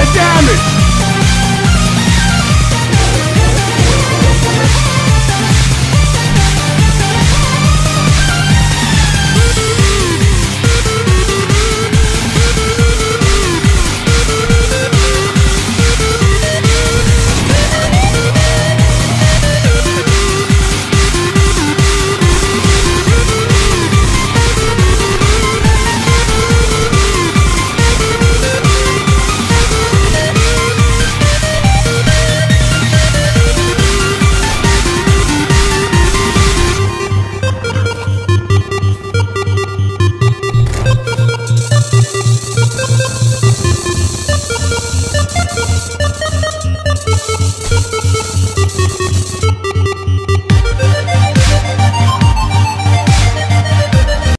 of damage